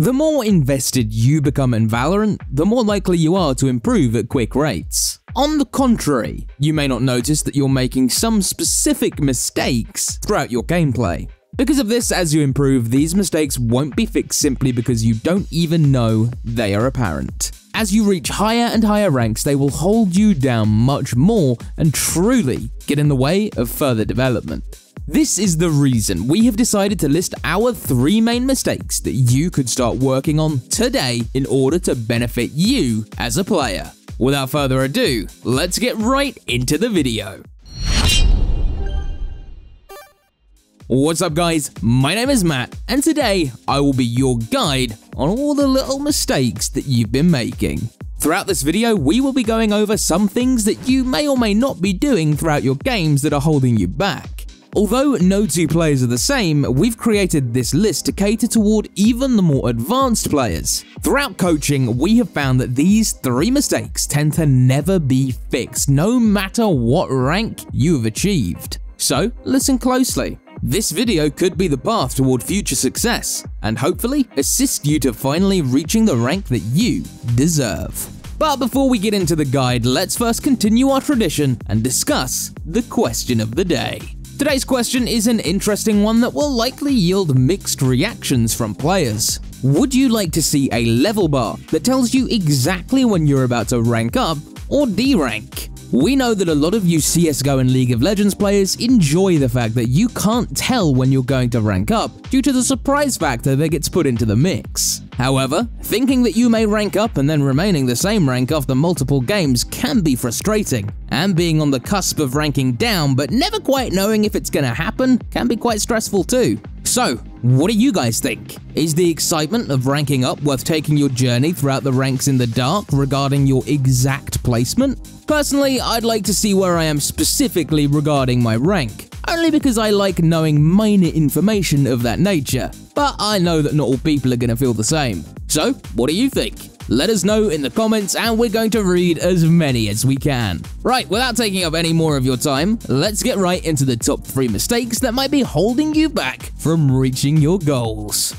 The more invested you become in Valorant, the more likely you are to improve at quick rates. On the contrary, you may not notice that you're making some specific mistakes throughout your gameplay. Because of this, as you improve, these mistakes won't be fixed simply because you don't even know they are apparent. As you reach higher and higher ranks, they will hold you down much more and truly get in the way of further development. This is the reason we have decided to list our three main mistakes that you could start working on today in order to benefit you as a player. Without further ado, let's get right into the video. What's up guys, my name is Matt, and today I will be your guide on all the little mistakes that you've been making. Throughout this video, we will be going over some things that you may or may not be doing throughout your games that are holding you back. Although no two players are the same, we've created this list to cater toward even the more advanced players. Throughout coaching, we have found that these three mistakes tend to never be fixed, no matter what rank you have achieved. So, listen closely. This video could be the path toward future success, and hopefully assist you to finally reaching the rank that you deserve. But before we get into the guide, let's first continue our tradition and discuss the question of the day. Today's question is an interesting one that will likely yield mixed reactions from players. Would you like to see a level bar that tells you exactly when you're about to rank up or derank? We know that a lot of you CSGO and League of Legends players enjoy the fact that you can't tell when you're going to rank up due to the surprise factor that gets put into the mix. However, thinking that you may rank up and then remaining the same rank after multiple games can be frustrating, and being on the cusp of ranking down but never quite knowing if it's gonna happen can be quite stressful too. So, what do you guys think? Is the excitement of ranking up worth taking your journey throughout the ranks in the dark regarding your exact placement? Personally, I'd like to see where I am specifically regarding my rank, only because I like knowing minor information of that nature, but I know that not all people are going to feel the same. So, what do you think? Let us know in the comments and we're going to read as many as we can. Right, without taking up any more of your time, let's get right into the top 3 mistakes that might be holding you back from reaching your goals.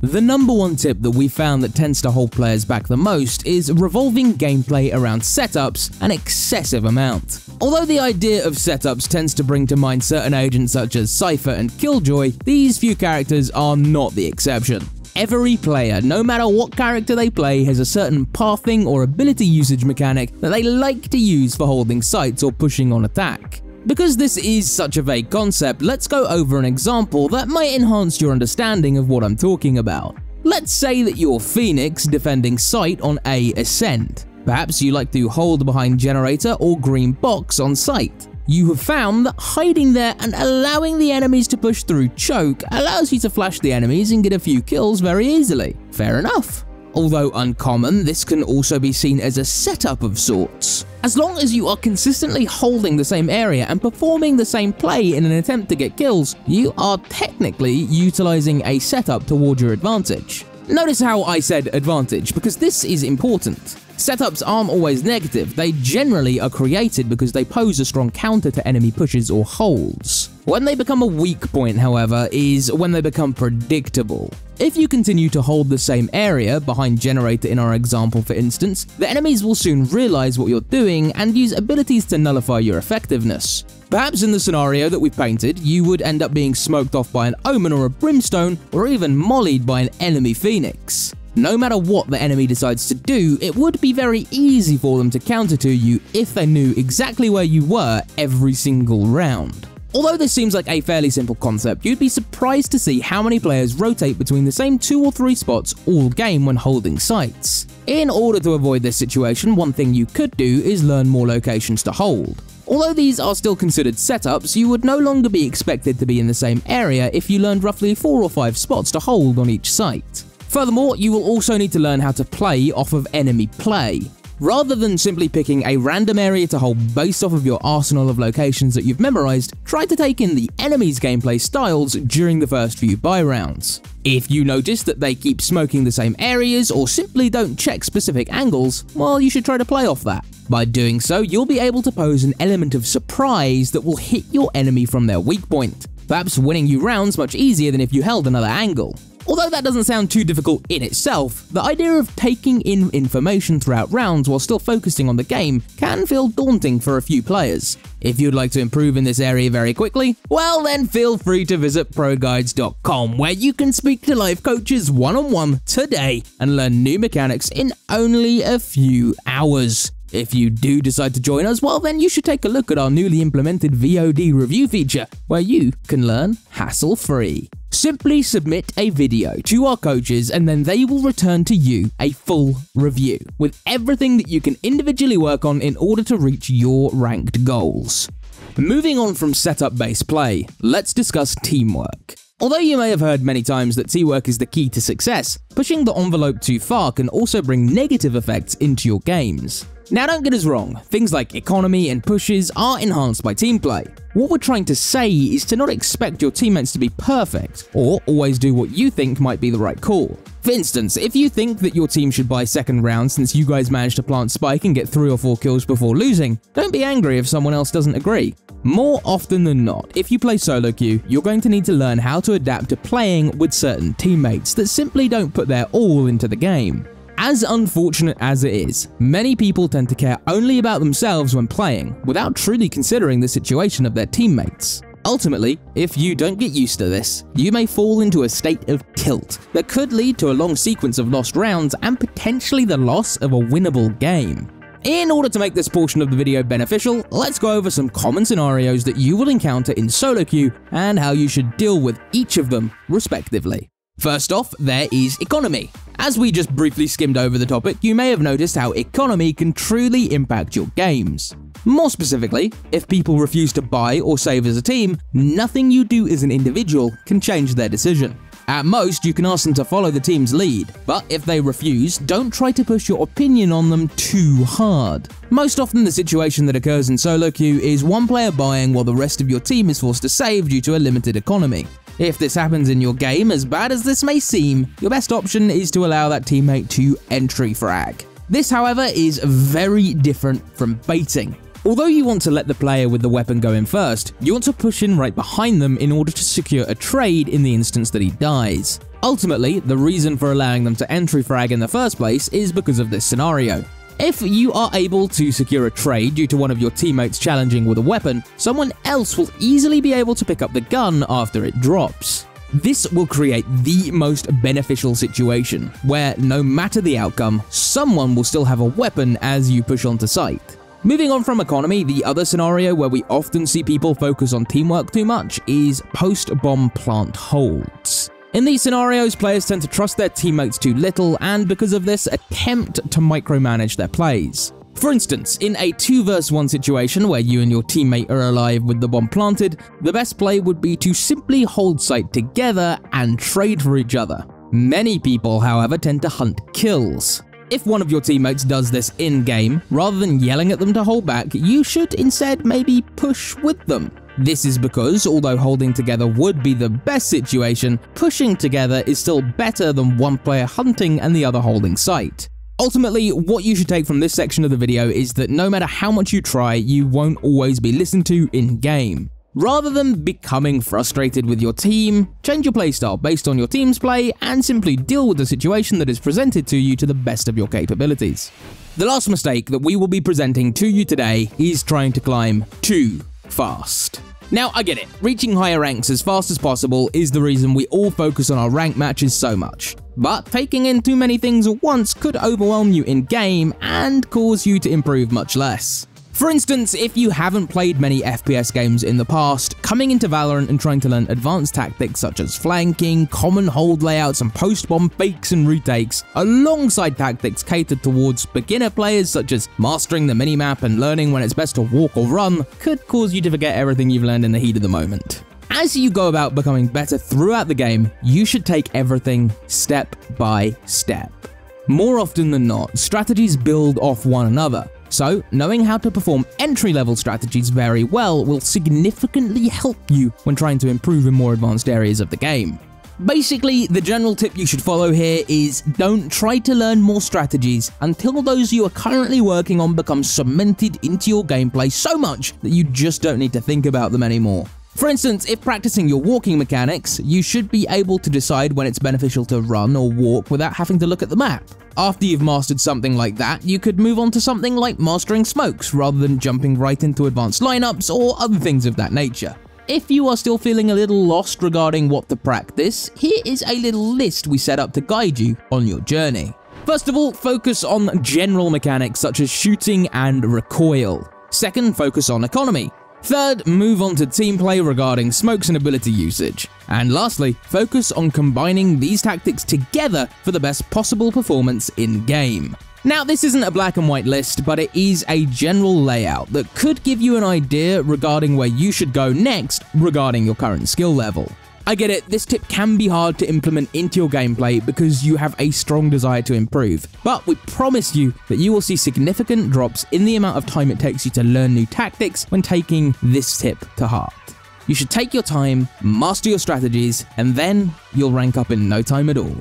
The number one tip that we found that tends to hold players back the most is revolving gameplay around setups an excessive amount. Although the idea of setups tends to bring to mind certain agents such as Cypher and Killjoy, these few characters are not the exception. Every player, no matter what character they play, has a certain pathing or ability usage mechanic that they like to use for holding sites or pushing on attack. Because this is such a vague concept, let's go over an example that might enhance your understanding of what I'm talking about. Let's say that you're Phoenix defending site on A Ascent. Perhaps you like to hold behind generator or green box on site. You have found that hiding there and allowing the enemies to push through choke allows you to flash the enemies and get a few kills very easily. Fair enough. Although uncommon, this can also be seen as a setup of sorts. As long as you are consistently holding the same area and performing the same play in an attempt to get kills, you are technically utilizing a setup toward your advantage. Notice how I said advantage, because this is important. Setups aren't always negative, they generally are created because they pose a strong counter to enemy pushes or holds. When they become a weak point, however, is when they become predictable. If you continue to hold the same area, behind generator in our example for instance, the enemies will soon realize what you're doing and use abilities to nullify your effectiveness. Perhaps in the scenario that we've painted, you would end up being smoked off by an Omen or a Brimstone, or even mollied by an enemy Phoenix. No matter what the enemy decides to do, it would be very easy for them to counter to you if they knew exactly where you were every single round. Although this seems like a fairly simple concept, you'd be surprised to see how many players rotate between the same two or three spots all game when holding sites. In order to avoid this situation, one thing you could do is learn more locations to hold. Although these are still considered setups, you would no longer be expected to be in the same area if you learned roughly 4 or 5 spots to hold on each site. Furthermore, you will also need to learn how to play off of enemy play. Rather than simply picking a random area to hold based off of your arsenal of locations that you've memorized, try to take in the enemy's gameplay styles during the first few buy rounds. If you notice that they keep smoking the same areas or simply don't check specific angles, well you should try to play off that. By doing so, you'll be able to pose an element of surprise that will hit your enemy from their weak point perhaps winning you rounds much easier than if you held another angle. Although that doesn't sound too difficult in itself, the idea of taking in information throughout rounds while still focusing on the game can feel daunting for a few players. If you'd like to improve in this area very quickly, well then feel free to visit ProGuides.com where you can speak to live coaches one-on-one -on -one today and learn new mechanics in only a few hours. If you do decide to join us, well then you should take a look at our newly implemented VOD review feature, where you can learn hassle-free. Simply submit a video to our coaches and then they will return to you a full review with everything that you can individually work on in order to reach your ranked goals. Moving on from setup-based play, let's discuss teamwork. Although you may have heard many times that teamwork is the key to success, pushing the envelope too far can also bring negative effects into your games. Now don't get us wrong, things like economy and pushes are enhanced by team play. What we're trying to say is to not expect your teammates to be perfect, or always do what you think might be the right call. For instance, if you think that your team should buy second round since you guys managed to plant spike and get 3 or 4 kills before losing, don't be angry if someone else doesn't agree. More often than not, if you play solo queue, you're going to need to learn how to adapt to playing with certain teammates that simply don't put their all into the game. As unfortunate as it is, many people tend to care only about themselves when playing, without truly considering the situation of their teammates. Ultimately, if you don't get used to this, you may fall into a state of tilt that could lead to a long sequence of lost rounds and potentially the loss of a winnable game. In order to make this portion of the video beneficial, let's go over some common scenarios that you will encounter in solo queue and how you should deal with each of them respectively. First off, there is economy. As we just briefly skimmed over the topic, you may have noticed how economy can truly impact your games. More specifically, if people refuse to buy or save as a team, nothing you do as an individual can change their decision. At most, you can ask them to follow the team's lead, but if they refuse, don't try to push your opinion on them too hard. Most often the situation that occurs in solo queue is one player buying while the rest of your team is forced to save due to a limited economy. If this happens in your game, as bad as this may seem, your best option is to allow that teammate to entry frag. This, however, is very different from baiting. Although you want to let the player with the weapon go in first, you want to push in right behind them in order to secure a trade in the instance that he dies. Ultimately, the reason for allowing them to entry frag in the first place is because of this scenario. If you are able to secure a trade due to one of your teammates challenging with a weapon, someone else will easily be able to pick up the gun after it drops. This will create the most beneficial situation, where no matter the outcome, someone will still have a weapon as you push onto site. Moving on from economy, the other scenario where we often see people focus on teamwork too much is post-bomb plant holds. In these scenarios, players tend to trust their teammates too little and because of this, attempt to micromanage their plays. For instance, in a 2 vs 1 situation where you and your teammate are alive with the bomb planted, the best play would be to simply hold site together and trade for each other. Many people, however, tend to hunt kills. If one of your teammates does this in-game, rather than yelling at them to hold back, you should instead maybe push with them. This is because, although holding together would be the best situation, pushing together is still better than one player hunting and the other holding site. Ultimately, what you should take from this section of the video is that no matter how much you try, you won't always be listened to in-game. Rather than becoming frustrated with your team, change your playstyle based on your team's play and simply deal with the situation that is presented to you to the best of your capabilities. The last mistake that we will be presenting to you today is trying to climb too fast. Now, I get it, reaching higher ranks as fast as possible is the reason we all focus on our rank matches so much. But taking in too many things at once could overwhelm you in game and cause you to improve much less. For instance, if you haven't played many FPS games in the past, coming into Valorant and trying to learn advanced tactics such as flanking, common hold layouts, and post-bomb fakes and retakes, alongside tactics catered towards beginner players such as mastering the minimap and learning when it's best to walk or run, could cause you to forget everything you've learned in the heat of the moment. As you go about becoming better throughout the game, you should take everything step by step. More often than not, strategies build off one another, so, knowing how to perform entry-level strategies very well will significantly help you when trying to improve in more advanced areas of the game. Basically, the general tip you should follow here is don't try to learn more strategies until those you are currently working on become cemented into your gameplay so much that you just don't need to think about them anymore. For instance, if practicing your walking mechanics, you should be able to decide when it's beneficial to run or walk without having to look at the map. After you've mastered something like that, you could move on to something like mastering smokes rather than jumping right into advanced lineups or other things of that nature. If you are still feeling a little lost regarding what to practice, here is a little list we set up to guide you on your journey. First of all, focus on general mechanics such as shooting and recoil. Second, focus on economy. Third, move on to team play regarding smokes and ability usage. And lastly, focus on combining these tactics together for the best possible performance in game. Now, this isn't a black and white list, but it is a general layout that could give you an idea regarding where you should go next regarding your current skill level. I get it, this tip can be hard to implement into your gameplay because you have a strong desire to improve, but we promise you that you will see significant drops in the amount of time it takes you to learn new tactics when taking this tip to heart. You should take your time, master your strategies, and then you'll rank up in no time at all.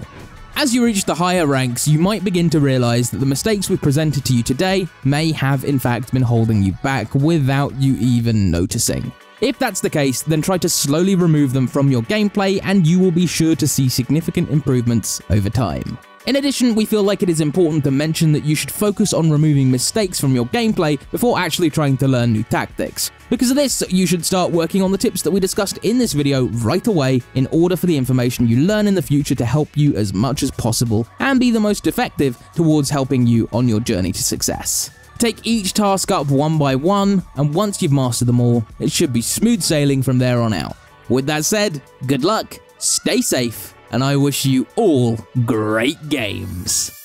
As you reach the higher ranks, you might begin to realize that the mistakes we've presented to you today may have in fact been holding you back without you even noticing. If that's the case, then try to slowly remove them from your gameplay and you will be sure to see significant improvements over time. In addition, we feel like it is important to mention that you should focus on removing mistakes from your gameplay before actually trying to learn new tactics. Because of this, you should start working on the tips that we discussed in this video right away in order for the information you learn in the future to help you as much as possible and be the most effective towards helping you on your journey to success. Take each task up one by one, and once you've mastered them all, it should be smooth sailing from there on out. With that said, good luck, stay safe, and I wish you all great games.